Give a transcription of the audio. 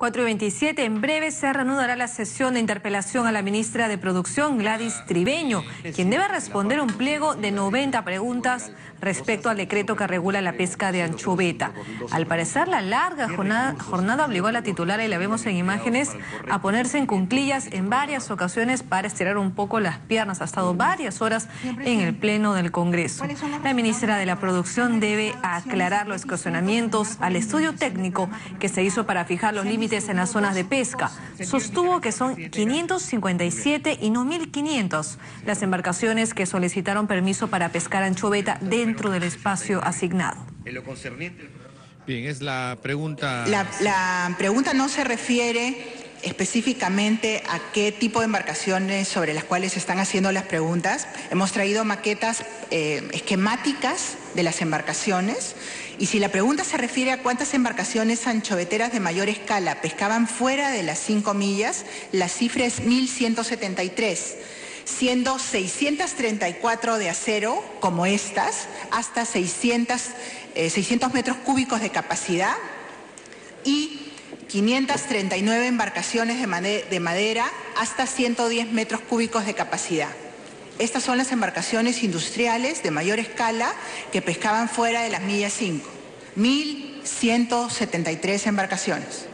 4 y 27, en breve se reanudará la sesión de interpelación a la ministra de Producción, Gladys Tribeño, quien debe responder un pliego de 90 preguntas respecto al decreto que regula la pesca de anchoveta. Al parecer, la larga jornada, obligó a la titular, y la vemos en imágenes, a ponerse en cunclillas en varias ocasiones para estirar un poco las piernas. Ha estado varias horas en el Pleno del Congreso. La ministra de la Producción debe aclarar los cuestionamientos al estudio técnico que se hizo para fijar los límites en las zonas de pesca. Sostuvo que son 557 y no 1.500 las embarcaciones que solicitaron permiso para pescar anchoveta dentro del espacio asignado. Bien, es la pregunta... La, pregunta no se refiere específicamente a qué tipo de embarcaciones sobre las cuales se están haciendo las preguntas. Hemos traído maquetas eh, esquemáticas de las embarcaciones y si la pregunta se refiere a cuántas embarcaciones anchoveteras de mayor escala pescaban fuera de las 5 millas, la cifra es 1.173 siendo 634 de acero, como estas, hasta 600, 600 eh, metros cúbicos de capacidad y 539 embarcaciones de madera hasta 110 metros cúbicos de capacidad. Estas son las embarcaciones industriales de mayor escala que pescaban fuera de las millas 5. 1.173 embarcaciones.